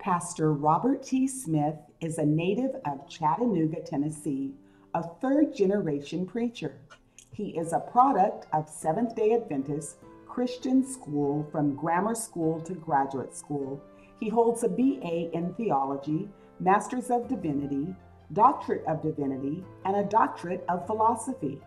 Pastor Robert T. Smith is a native of Chattanooga, Tennessee, a third generation preacher. He is a product of Seventh day Adventist Christian school from grammar school to graduate school. He holds a BA in theology, Masters of Divinity, Doctorate of Divinity, and a Doctorate of Philosophy.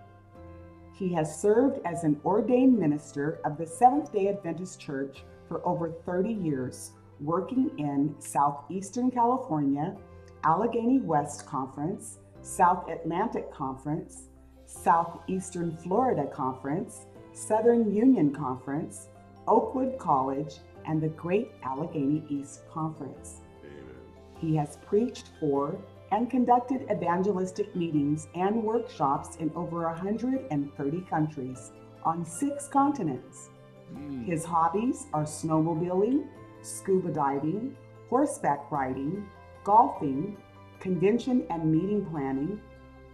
He has served as an ordained minister of the Seventh day Adventist Church for over 30 years, working in Southeastern California, Allegheny West Conference, South Atlantic Conference, Southeastern Florida Conference, Southern Union Conference, Oakwood College, and the Great Allegheny East Conference. Amen. He has preached for and conducted evangelistic meetings and workshops in over 130 countries on six continents. Mm. His hobbies are snowmobiling, scuba diving, horseback riding, golfing, convention and meeting planning,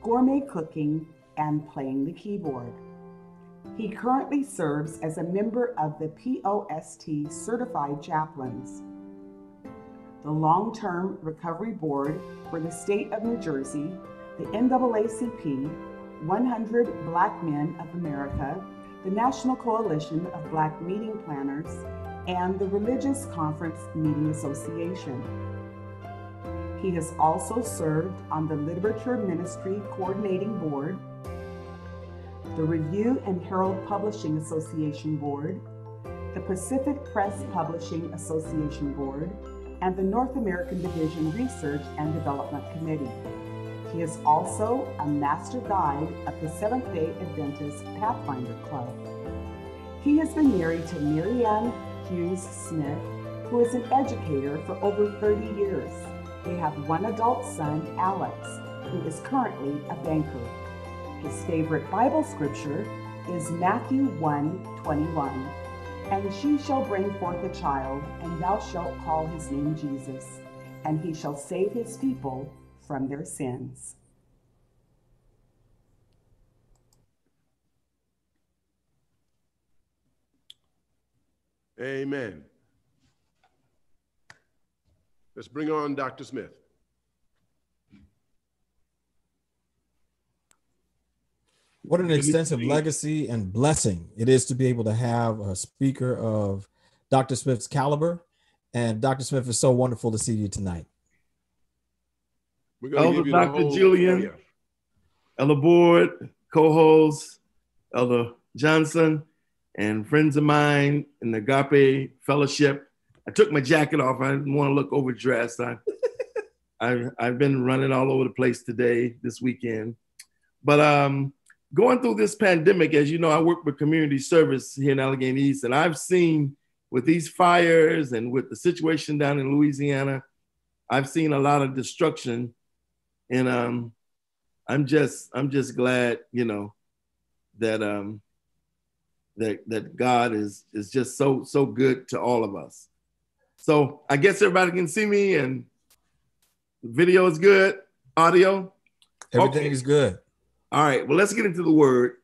gourmet cooking, and playing the keyboard. He currently serves as a member of the POST Certified Chaplains, the Long Term Recovery Board for the State of New Jersey, the NAACP, 100 Black Men of America, the National Coalition of Black Meeting Planners, and the Religious Conference Meeting Association. He has also served on the Literature Ministry Coordinating Board, the Review and Herald Publishing Association Board, the Pacific Press Publishing Association Board, and the North American Division Research and Development Committee. He is also a master guide of the Seventh day Adventist Pathfinder Club. He has been married to Marianne Hughes Smith, who is an educator for over 30 years. They have one adult son, Alex, who is currently a banker. His favorite Bible scripture is Matthew 1 21. And she shall bring forth a child, and thou shalt call his name Jesus, and he shall save his people from their sins. Amen. Let's bring on Dr. Smith. What an extensive legacy and blessing it is to be able to have a speaker of Dr. Smith's caliber. And Dr. Smith, is so wonderful to see you tonight. We're Elder give you the Dr. whole- Julian. yeah. Elder Board, co-host, Elder Johnson, and friends of mine in the Agape Fellowship. I took my jacket off. I didn't want to look overdressed. I, I've, I've been running all over the place today, this weekend. But um, going through this pandemic, as you know, I work with community service here in Allegheny East, and I've seen with these fires and with the situation down in Louisiana, I've seen a lot of destruction. And um, I'm just I'm just glad, you know, that um that that God is is just so so good to all of us. So I guess everybody can see me and video is good, audio. Everything Okay. is good. All right, well, let's get into the word.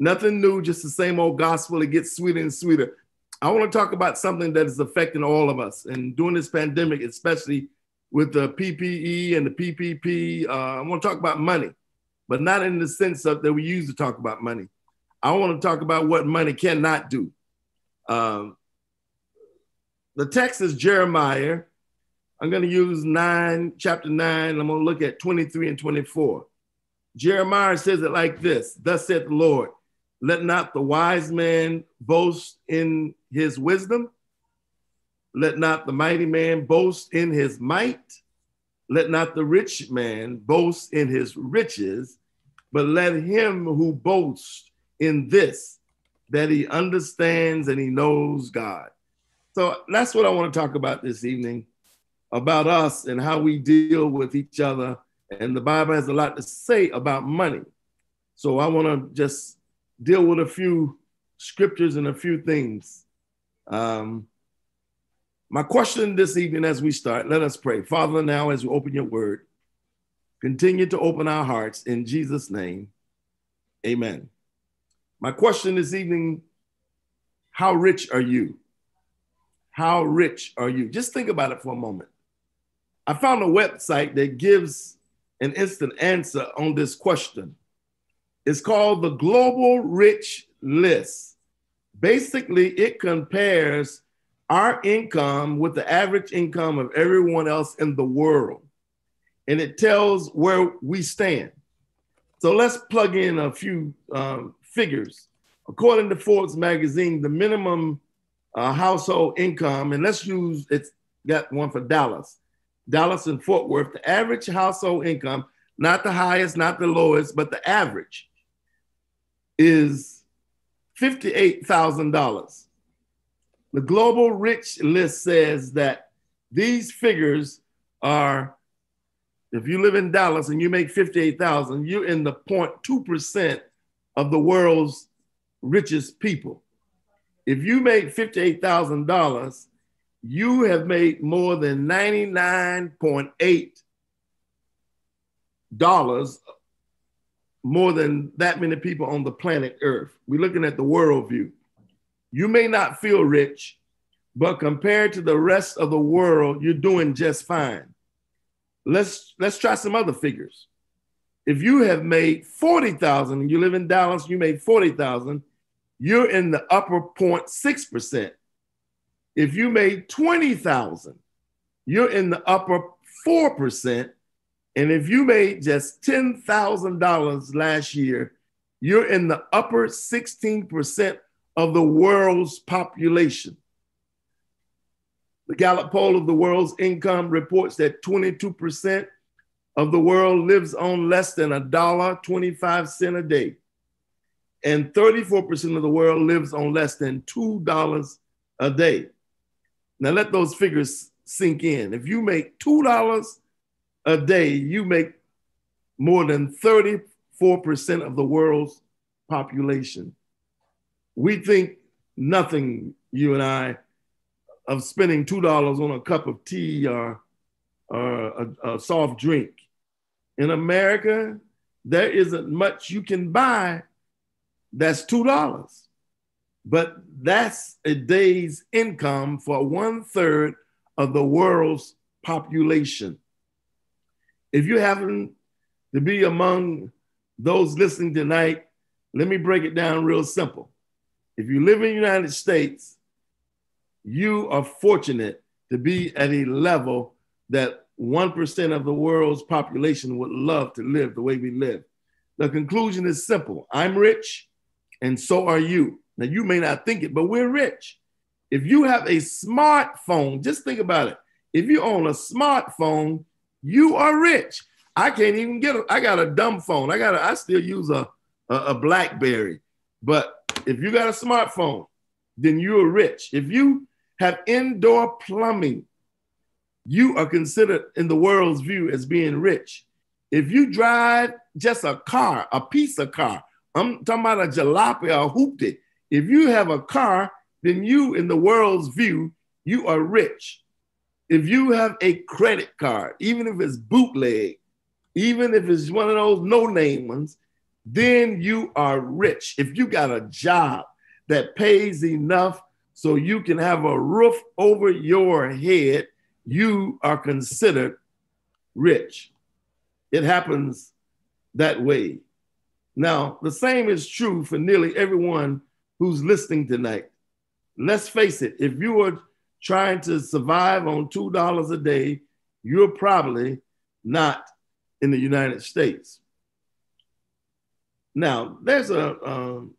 Nothing new, just the same old gospel. It gets sweeter and sweeter. I want to talk about something that is affecting all of us. And during this pandemic, especially with the PPE and the PPP, uh, I want to talk about money, but not in the sense of that we use to talk about money. I want to talk about what money cannot do. Um, the text is Jeremiah. I'm going to use nine, chapter nine. I'm going to look at 23 and 24. Jeremiah says it like this Thus saith the Lord, let not the wise man boast in his wisdom, let not the mighty man boast in his might, let not the rich man boast in his riches, but let him who boasts in this, that he understands and he knows God. So that's what I want to talk about this evening about us and how we deal with each other and the Bible has a lot to say about money. So I want to just deal with a few scriptures and a few things. Um, my question this evening as we start, let us pray. Father, now as we open your word, continue to open our hearts in Jesus' name. Amen. My question this evening how rich are you? How rich are you? Just think about it for a moment. I found a website that gives an instant answer on this question. It's called the Global Rich List. Basically, it compares our income with the average income of everyone else in the world. And it tells where we stand. So let's plug in a few um, figures. According to Forbes magazine, the minimum uh, household income, and let's use it's got one for Dallas, Dallas and Fort Worth, the average household income, not the highest, not the lowest, but the average is $58,000. The Global Rich List says that these figures are, if you live in Dallas and you make 58,000, you're in the 0.2% of the world's richest people. If you make $58,000, you have made more than 99.8 dollars more than that many people on the planet Earth. We're looking at the world view. You may not feel rich, but compared to the rest of the world, you're doing just fine. Let's let's try some other figures. If you have made 40,000 and you live in Dallas, you made 40,000, you're in the upper 0.6%. If you made 20,000, you're in the upper 4%. And if you made just $10,000 last year, you're in the upper 16% of the world's population. The Gallup poll of the world's income reports that 22% of the world lives on less than a dollar 25 cent a day. And 34% of the world lives on less than $2 a day. Now let those figures sink in. If you make $2 a day, you make more than 34% of the world's population. We think nothing, you and I, of spending $2 on a cup of tea or, or a, a soft drink. In America, there isn't much you can buy that's $2. But that's a day's income for one third of the world's population. If you happen to be among those listening tonight, let me break it down real simple. If you live in the United States, you are fortunate to be at a level that 1% of the world's population would love to live the way we live. The conclusion is simple I'm rich, and so are you. Now, you may not think it, but we're rich. If you have a smartphone, just think about it. If you own a smartphone, you are rich. I can't even get a, I got a dumb phone. I got a, I still use a, a, a Blackberry. But if you got a smartphone, then you're rich. If you have indoor plumbing, you are considered in the world's view as being rich. If you drive just a car, a piece of car, I'm talking about a jalopy or a hoopty. If you have a car, then you, in the world's view, you are rich. If you have a credit card, even if it's bootleg, even if it's one of those no name ones, then you are rich. If you got a job that pays enough so you can have a roof over your head, you are considered rich. It happens that way. Now, the same is true for nearly everyone who's listening tonight. Let's face it, if you are trying to survive on $2 a day, you're probably not in the United States. Now, there's a, um,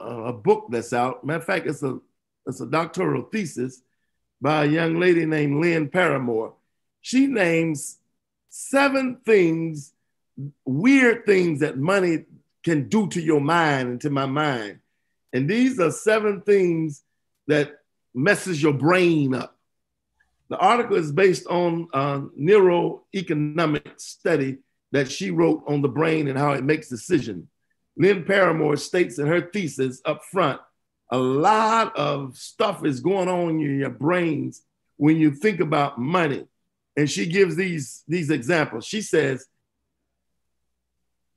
a, a, book that's out. Matter of fact, it's a, it's a doctoral thesis by a young lady named Lynn Parramore. She names seven things, weird things that money can do to your mind and to my mind. And these are seven things that messes your brain up. The article is based on a neuroeconomic study that she wrote on the brain and how it makes decisions. Lynn Parramore states in her thesis up front, a lot of stuff is going on in your brains when you think about money. And she gives these, these examples. She says,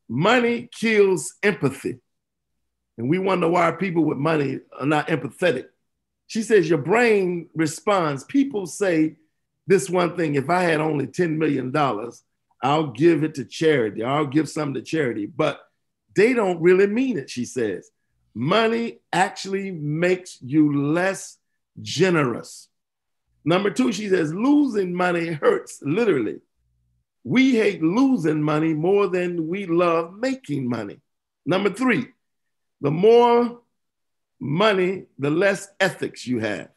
money kills empathy. And we wonder why people with money are not empathetic. She says your brain responds. People say this one thing. If I had only $10 million, I'll give it to charity. I'll give some to charity. But they don't really mean it, she says. Money actually makes you less generous. Number two, she says, losing money hurts literally. We hate losing money more than we love making money. Number three, the more money, the less ethics you have.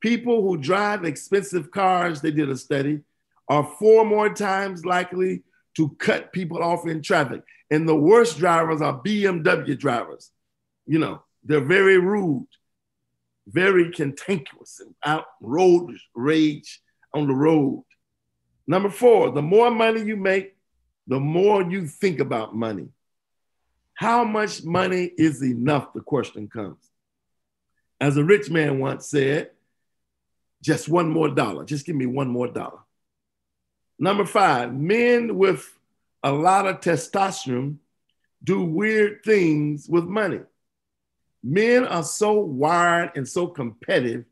People who drive expensive cars, they did a study, are four more times likely to cut people off in traffic. And the worst drivers are BMW drivers. You know, they're very rude, very cantankerous, and out road rage on the road. Number four, the more money you make, the more you think about money. How much money is enough? The question comes. As a rich man once said, just one more dollar. Just give me one more dollar. Number five, men with a lot of testosterone do weird things with money. Men are so wired and so competitive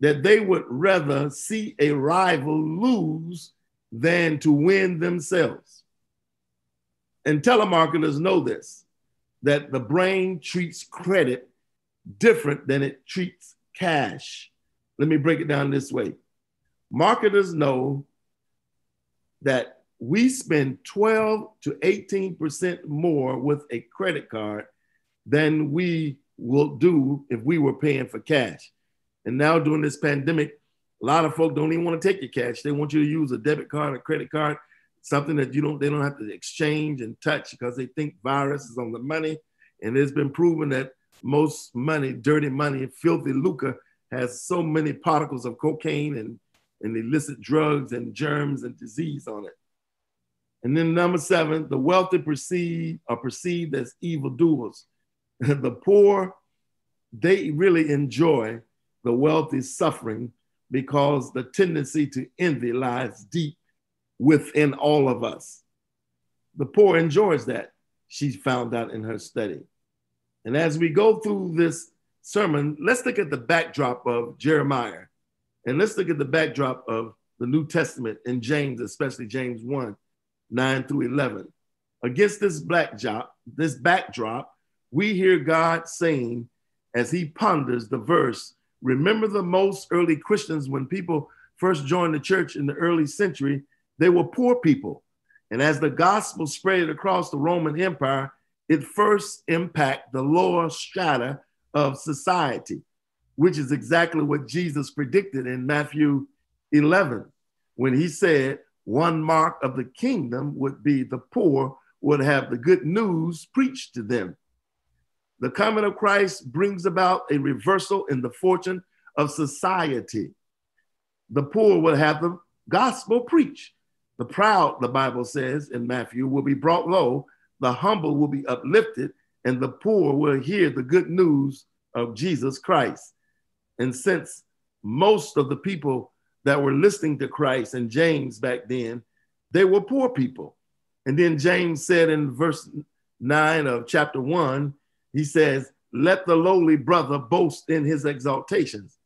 that they would rather see a rival lose than to win themselves. And telemarketers know this that the brain treats credit different than it treats cash. Let me break it down this way. Marketers know that we spend 12 to 18% more with a credit card than we will do if we were paying for cash. And now during this pandemic, a lot of folk don't even want to take your cash. They want you to use a debit card, a credit card, something that you don't they don't have to exchange and touch because they think virus is on the money. And it's been proven that most money, dirty money, filthy lucre has so many particles of cocaine and, and illicit drugs and germs and disease on it. And then number seven, the wealthy perceive are perceived as evildoers. the poor, they really enjoy the wealthy suffering because the tendency to envy lies deep within all of us. The poor enjoys that, she found out in her study. And as we go through this sermon, let's look at the backdrop of Jeremiah. And let's look at the backdrop of the New Testament in James, especially James 1, 9 through 11. Against this backdrop, this backdrop, we hear God saying, as he ponders the verse, remember the most early Christians when people first joined the church in the early century, they were poor people. And as the gospel spread across the Roman Empire, it first impacted the lower strata of society, which is exactly what Jesus predicted in Matthew 11 when he said, one mark of the kingdom would be the poor would have the good news preached to them. The coming of Christ brings about a reversal in the fortune of society. The poor will have the gospel preached. The proud, the Bible says in Matthew, will be brought low. The humble will be uplifted, and the poor will hear the good news of Jesus Christ. And since most of the people that were listening to Christ and James back then, they were poor people. And then James said in verse 9 of chapter 1, he says, Let the lowly brother boast in his exaltations.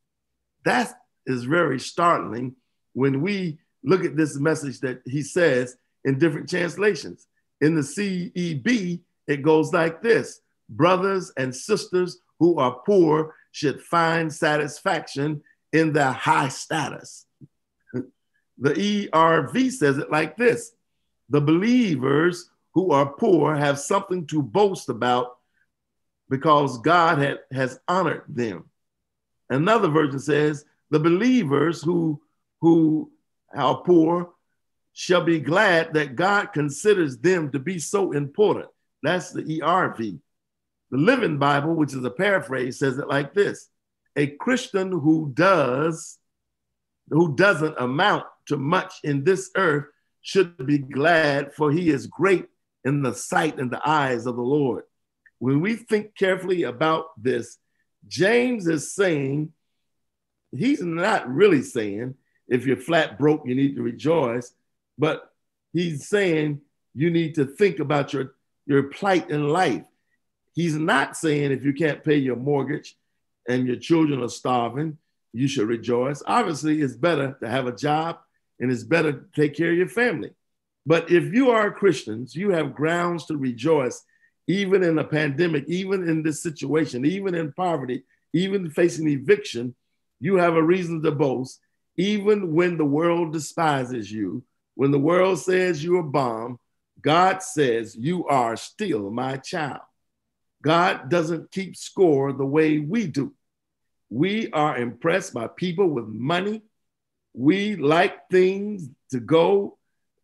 That is very startling when we look at this message that he says in different translations. In the CEB, it goes like this Brothers and sisters who are poor should find satisfaction in their high status. The ERV says it like this The believers who are poor have something to boast about because God had, has honored them. Another version says, The believers who, who are poor shall be glad that God considers them to be so important. That's the ERV. The Living Bible, which is a paraphrase, says it like this A Christian who does, who doesn't amount to much in this earth should be glad, for he is great in the sight and the eyes of the Lord. When we think carefully about this, James is saying, he's not really saying, if you're flat broke, you need to rejoice, but he's saying you need to think about your, your plight in life. He's not saying if you can't pay your mortgage and your children are starving, you should rejoice. Obviously, it's better to have a job and it's better to take care of your family. But if you are Christians, you have grounds to rejoice, even in a pandemic, even in this situation, even in poverty, even facing eviction, you have a reason to boast, even when the world despises you, when the world says you're a bomb, God says you are still my child. God doesn't keep score the way we do. We are impressed by people with money. We like things to go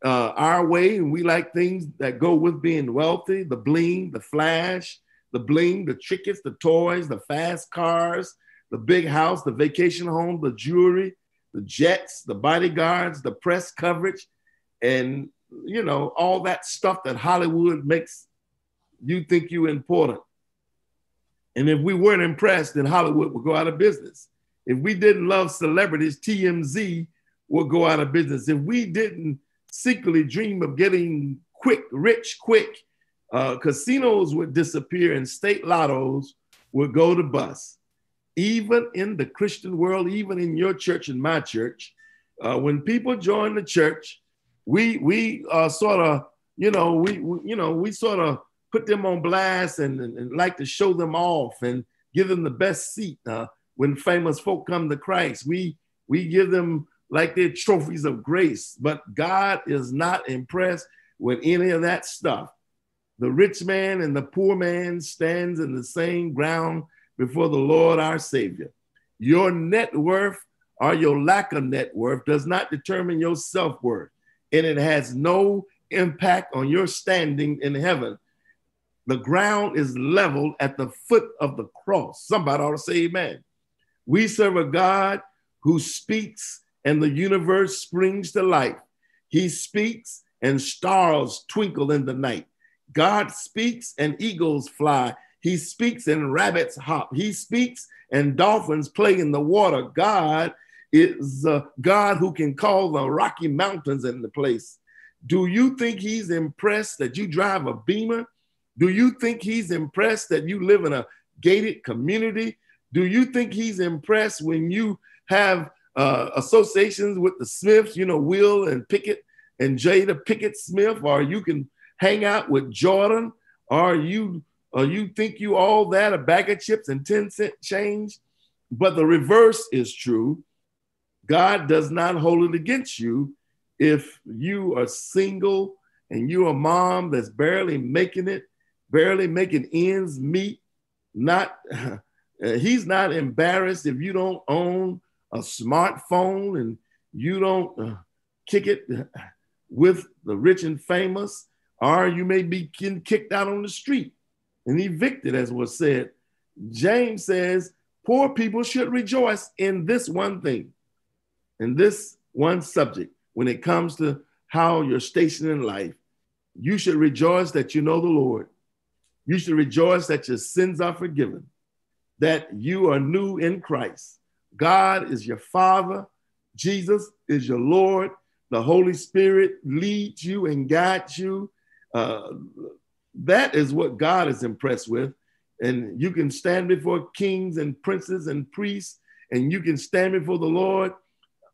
uh, our way, and we like things that go with being wealthy the bling, the flash, the bling, the trinkets, the toys, the fast cars, the big house, the vacation home, the jewelry, the jets, the bodyguards, the press coverage, and you know, all that stuff that Hollywood makes you think you important. And if we weren't impressed, then Hollywood would go out of business. If we didn't love celebrities, TMZ would go out of business. If we didn't secretly dream of getting quick, rich, quick, uh, casinos would disappear and state lottos would go to bust. Even in the Christian world, even in your church and my church, uh, when people join the church, we we uh, sort of you know we, we, you know we sort of put them on blast and, and, and, like to show them off and give them the best seat uh, when famous folk come to Christ. We we give them like they're trophies of grace, but God is not impressed with any of that stuff. The rich man and the poor man stands in the same ground before the Lord our Savior. Your net worth or your lack of net worth does not determine your self worth and it has no impact on your standing in heaven. The ground is leveled at the foot of the cross. Somebody ought to say amen. We serve a God who speaks and the universe springs to life. He speaks and stars twinkle in the night. God speaks and eagles fly. He speaks and rabbits hop. He speaks and dolphins play in the water. God is a God who can call the Rocky Mountains into place. Do you think he's impressed that you drive a Beamer? Do you think he's impressed that you live in a gated community? Do you think he's impressed when you have uh, associations with the Smiths, you know, Will and Pinkett and Jada Pinkett Smith, or you can hang out with Jordan, or you or you think you all that a bag of chips and 10 cent change? But the reverse is true. God does not hold it against you if you are single and you're a mom that's barely making it, barely making ends meet. Not, he's not embarrassed if you don't own a smartphone and you don't uh, kick it with the rich and famous, or you may be getting kicked out on the street and evicted, as was said. James says, poor people should rejoice in this one thing in this one subject, when it comes to how you're stationed in life, you should rejoice that you know the Lord. You should rejoice that your sins are forgiven, that you are new in Christ. God is your Father, Jesus is your Lord. The Holy Spirit leads you and guides you. Uh, that is what God is impressed with. And you can stand before kings and princes and priests, and you can stand before the Lord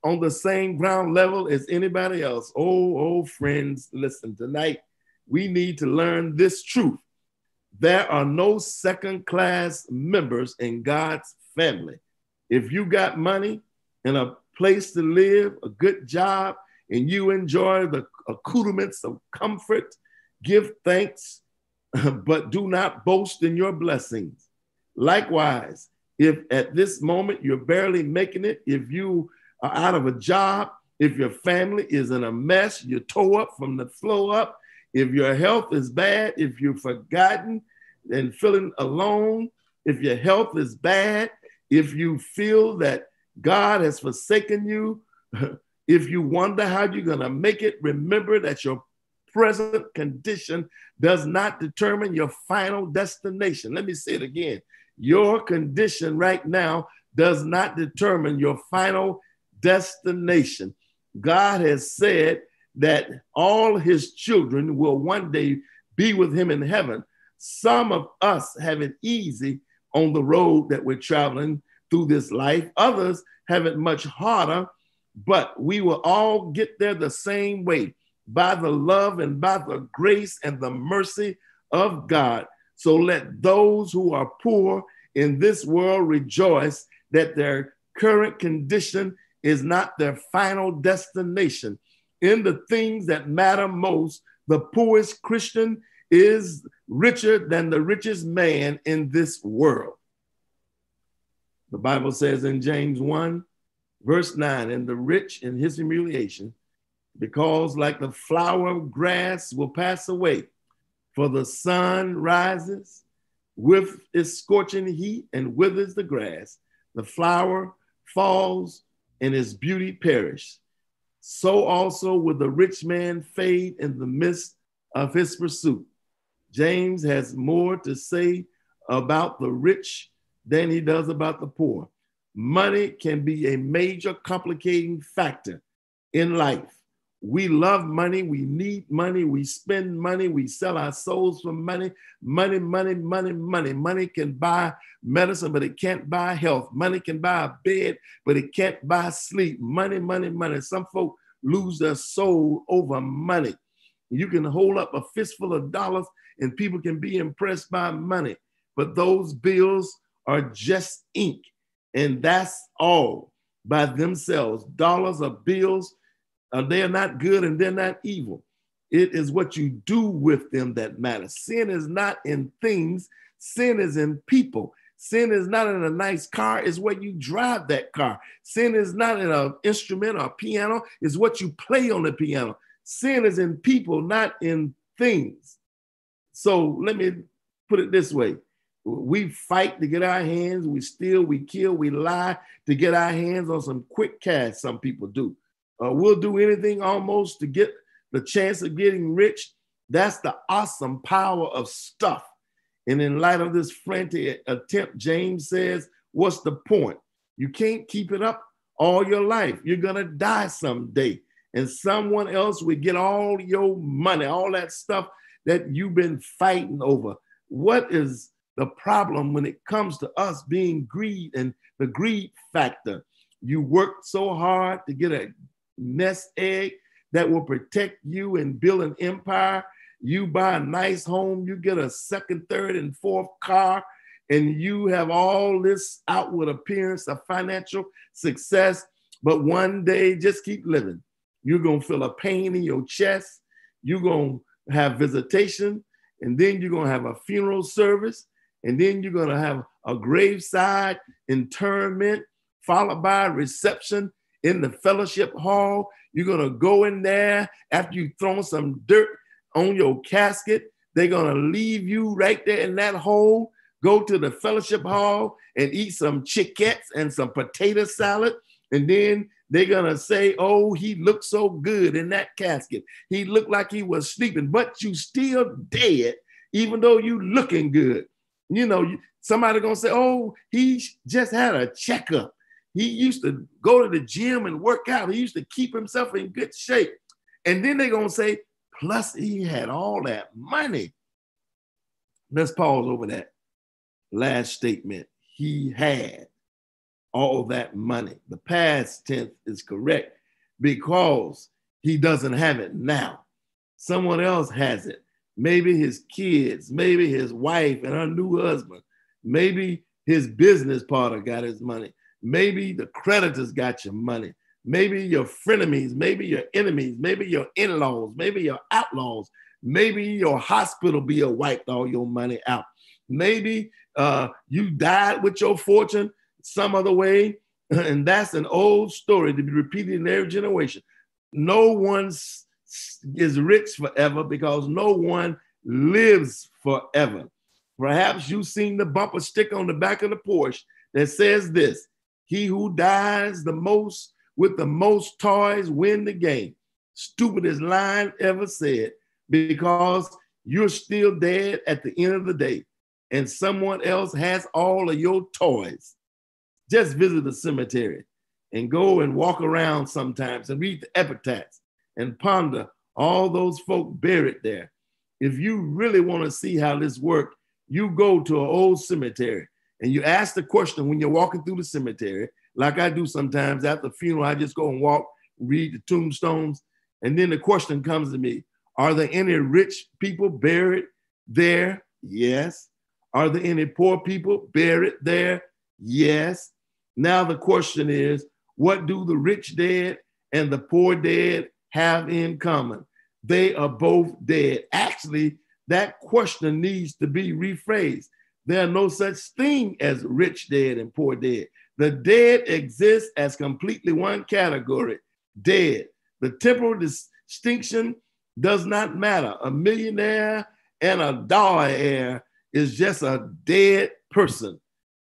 on the same ground level as anybody else. Oh, oh, friends, listen, tonight we need to learn this truth. There are no second class members in God's family. If you got money and a place to live, a good job, and you enjoy the accoutrements of comfort, give thanks, but do not boast in your blessings. Likewise, if at this moment you're barely making it, if you are out of a job, if your family is in a mess, you're tore up from the flow up, if your health is bad, if you're forgotten and feeling alone, if your health is bad, if you feel that God has forsaken you, if you wonder how you're going to make it, remember that your present condition does not determine your final destination. Let me say it again. Your condition right now does not determine your final destination. God has said that all his children will one day be with him in heaven. Some of us have it easy on the road that we're traveling through this life. Others have it much harder, but we will all get there the same way by the love and by the grace and the mercy of God. So let those who are poor in this world rejoice that their current condition is not their final destination. In the things that matter most, the poorest Christian is richer than the richest man in this world. The Bible says in James 1, verse 9, and the rich in his humiliation, because like the flower of grass will pass away, for the sun rises with its scorching heat and withers the grass, the flower falls and its beauty perish. So also will the rich man fade in the midst of his pursuit. James has more to say about the rich than he does about the poor. Money can be a major complicating factor in life. We love money. We need money. We spend money. We sell our souls for money. Money, money, money, money. Money can buy medicine, but it can't buy health. Money can buy a bed, but it can't buy sleep. Money, money, money. Some folk lose their soul over money. You can hold up a fistful of dollars and people can be impressed by money, but those bills are just ink. And that's all by themselves. Dollars are bills uh, they are not good and they're not evil. It is what you do with them that matters. Sin is not in things, sin is in people. Sin is not in a nice car, it's what you drive that car. Sin is not in an instrument or piano, it's what you play on the piano. Sin is in people, not in things. So let me put it this way we fight to get our hands, we steal, we kill, we lie to get our hands on some quick cash, some people do. Uh, we'll do anything almost to get the chance of getting rich. That's the awesome power of stuff. And in light of this frantic attempt, James says, What's the point? You can't keep it up all your life. You're going to die someday. And someone else will get all your money, all that stuff that you've been fighting over. What is the problem when it comes to us being greed and the greed factor? You worked so hard to get a nest egg that will protect you and build an empire. You buy a nice home, you get a second, third, and fourth car, and you have all this outward appearance of financial success. But one day, just keep living. You're going to feel a pain in your chest. You're going to have visitation, and then you're going to have a funeral service, and then you're going to have a graveside interment, followed by a reception in the fellowship hall. You're going to go in there after you've thrown some dirt on your casket. They're going to leave you right there in that hole. Go to the fellowship hall and eat some chickets and some potato salad. And then they're going to say, Oh, he looked so good in that casket. He looked like he was sleeping, but you still dead, even though you looking good. You know, somebody going to say, Oh, he just had a checkup. He used to go to the gym and work out. He used to keep himself in good shape. And then they're going to say, plus he had all that money. Let's pause over that last statement. He had all that money. The past tense is correct because he doesn't have it now. Someone else has it. Maybe his kids, maybe his wife and her new husband, maybe his business partner got his money. Maybe the creditors got your money. Maybe your frenemies, maybe your enemies, maybe your in laws, maybe your outlaws. Maybe your hospital bill wiped all your money out. Maybe uh, you died with your fortune some other way. And that's an old story to be repeated in every generation. No one is rich forever because no one lives forever. Perhaps you've seen the bumper sticker on the back of the Porsche that says this he who dies the most with the most toys win the game. Stupidest line ever said because you're still dead at the end of the day and someone else has all of your toys. Just visit the cemetery and go and walk around sometimes and read the epitaphs and ponder all those folk buried there. If you really want to see how this worked, you go to an old cemetery and you ask the question when you're walking through the cemetery, like I do sometimes after the funeral, I just go and walk, read the tombstones. And then the question comes to me Are there any rich people buried there? Yes. Are there any poor people buried there? Yes. Now the question is What do the rich dead and the poor dead have in common? They are both dead. Actually, that question needs to be rephrased. There are no such thing as rich dead and poor dead. The dead exist as completely one category, dead. The temporal distinction does not matter. A millionaire and a dollar heir is just a dead person.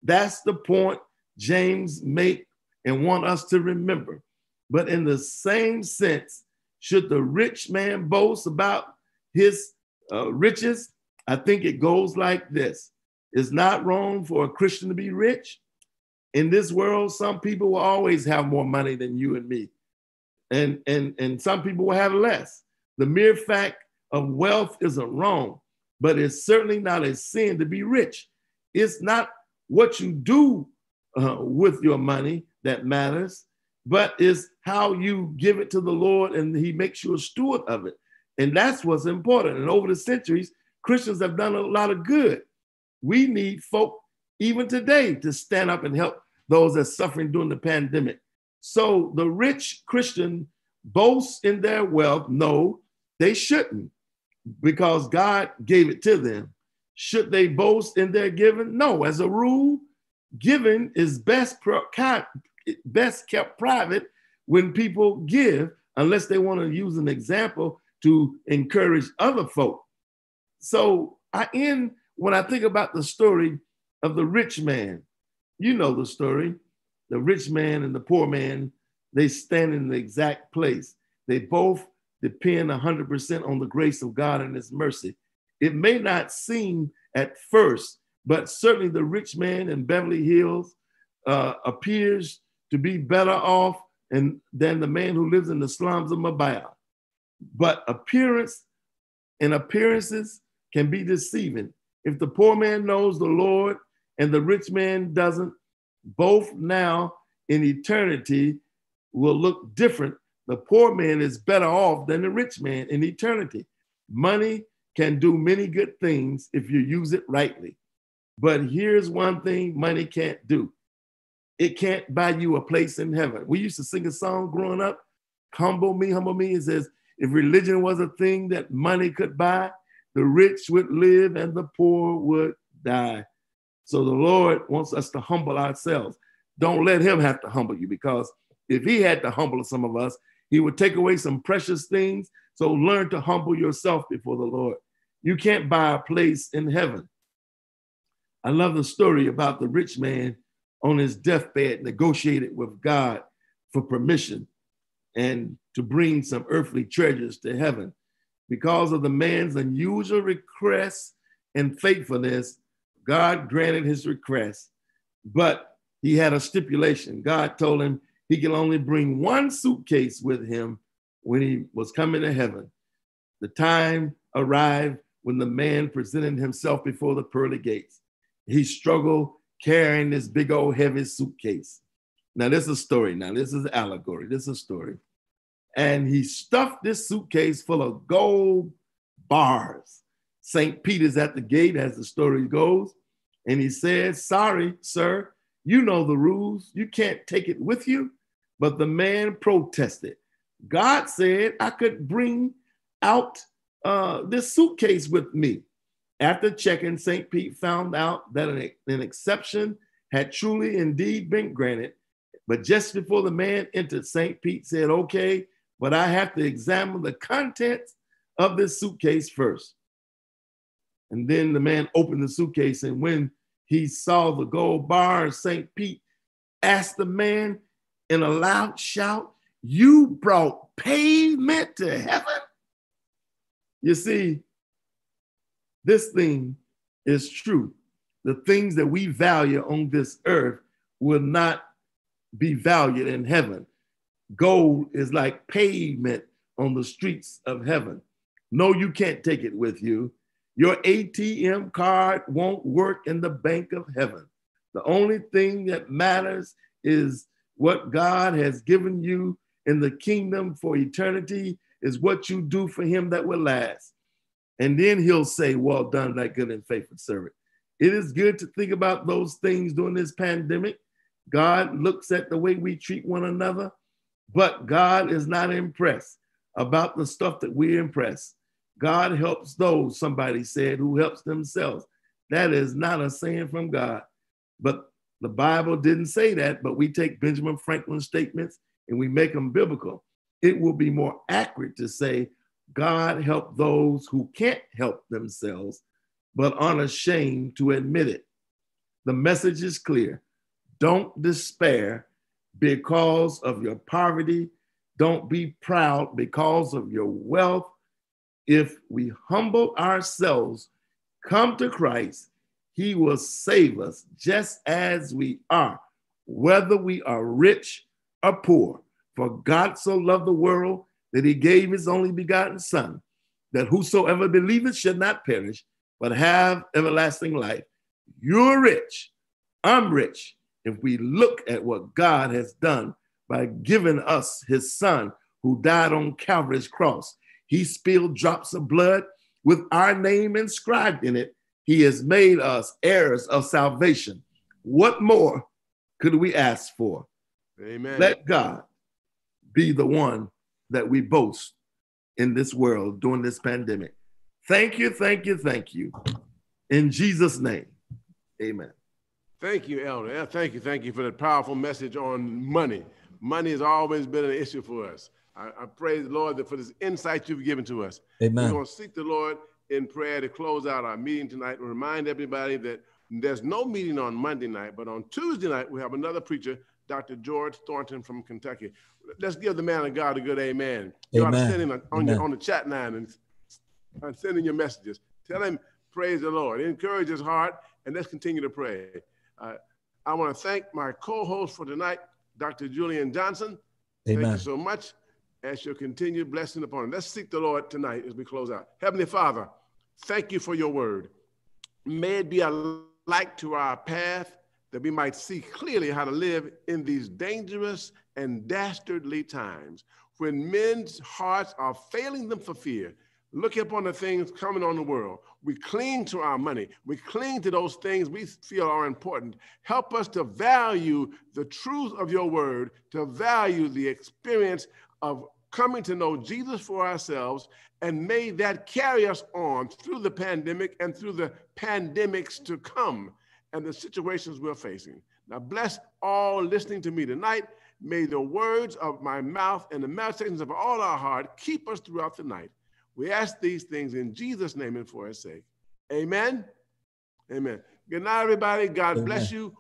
That's the point James make and want us to remember. But in the same sense, should the rich man boast about his uh, riches? I think it goes like this. It's not wrong for a Christian to be rich. In this world, some people will always have more money than you and me. And, and, and some people will have less. The mere fact of wealth isn't wrong, but it's certainly not a sin to be rich. It's not what you do uh, with your money that matters, but it's how you give it to the Lord and He makes you a steward of it. And that's what's important. And over the centuries, Christians have done a lot of good. We need folk even today to stand up and help those that are suffering during the pandemic. So the rich Christian boasts in their wealth. No, they shouldn't because God gave it to them. Should they boast in their giving? No, as a rule, giving is best, best kept private when people give, unless they want to use an example to encourage other folk. So I end when I think about the story of the rich man. You know the story. The rich man and the poor man, they stand in the exact place. They both depend 100% on the grace of God and his mercy. It may not seem at first, but certainly the rich man in Beverly Hills uh, appears to be better off and, than the man who lives in the slums of Mobile. But appearance and appearances can be deceiving. If the poor man knows the Lord and the rich man doesn't, both now in eternity will look different. The poor man is better off than the rich man in eternity. Money can do many good things if you use it rightly. But here's one thing money can't do it can't buy you a place in heaven. We used to sing a song growing up, Humble Me, Humble Me. It says, if religion was a thing that money could buy, the rich would live and the poor would die. So the Lord wants us to humble ourselves. Don't let him have to humble you because if he had to humble some of us, he would take away some precious things. So learn to humble yourself before the Lord. You can't buy a place in heaven. I love the story about the rich man on his deathbed negotiated with God for permission and to bring some earthly treasures to heaven. Because of the man's unusual request and faithfulness, God granted his request, but he had a stipulation. God told him he could only bring one suitcase with him when he was coming to heaven. The time arrived when the man presented himself before the pearly gates. He struggled carrying this big old heavy suitcase. Now, this is a story. Now, this is allegory. This is a story. And he stuffed this suitcase full of gold bars. St. Peter's at the gate, as the story goes. And he said, Sorry, sir, you know the rules. You can't take it with you. But the man protested. God said I could bring out uh, this suitcase with me. After checking, St. Pete found out that an, an exception had truly indeed been granted. But just before the man entered, St. Pete said, Okay, but I have to examine the contents of this suitcase first. And then the man opened the suitcase, and when he saw the gold bars, St. Pete asked the man in a loud shout, You brought pavement to heaven? You see, this thing is true. The things that we value on this earth will not be valued in heaven. Gold is like pavement on the streets of heaven. No, you can't take it with you. Your ATM card won't work in the bank of heaven. The only thing that matters is What God has given you in the kingdom for eternity is what you do for him that will last. And then he'll say, Well done, that good and faithful servant. It is good to think about those things during this pandemic. God looks at the way we treat one another, but God is not impressed about the stuff that we impress. God helps those, somebody said, who helps themselves. That is not a saying from God. But the Bible didn't say that, but we take Benjamin Franklin's statements and we make them biblical. It will be more accurate to say, God help those who can't help themselves, but aren't ashamed to admit it. The message is clear. Don't despair because of your poverty. Don't be proud because of your wealth. If we humble ourselves, come to Christ, he will save us just as we are, whether we are rich or poor. For God so loved the world that he gave his only begotten Son, that whosoever believeth should not perish, but have everlasting life. You're rich. I'm rich. If we look at what God has done by giving us his Son who died on Calvary's cross, he spilled drops of blood with our name inscribed in it he has made us heirs of salvation. What more could we ask for? Amen. Let God be the one that we boast in this world during this pandemic. Thank you, thank you, thank you. In Jesus' name, amen. Thank you, Elder. Thank you, thank you for that powerful message on money. Money has always been an issue for us. I, I praise the Lord for this insight you've given to us. Amen. We're going to seek the Lord in prayer to close out our meeting tonight. And remind everybody that there's no meeting on Monday night, but on Tuesday night, we have another preacher, Dr. George Thornton from Kentucky. Let's give the man of God a good amen. You amen. ought to send him on, your, on the chat line and, and send in your messages. Tell him, praise the Lord. Encourage his heart, and let's continue to pray. Uh, I want to thank my co-host for tonight, Dr. Julian Johnson. Amen. Thank you so much. As your continued blessing upon him. Let's seek the Lord tonight as we close out. Heavenly Father, Thank you for your word. May it be a light to our path that we might see clearly how to live in these dangerous and dastardly times when men's hearts are failing them for fear. Look upon the things coming on the world. We cling to our money. We cling to those things we feel are important. Help us to value the truth of your word, to value the experience of coming to know Jesus for ourselves, and may that carry us on through the pandemic and through the pandemics to come and the situations we're facing. Now, bless all listening to me tonight. May the words of my mouth and the meditations of all our heart keep us throughout the night. We ask these things in Jesus' name and for his sake. Amen. Amen. Good night, everybody. God Amen. bless you.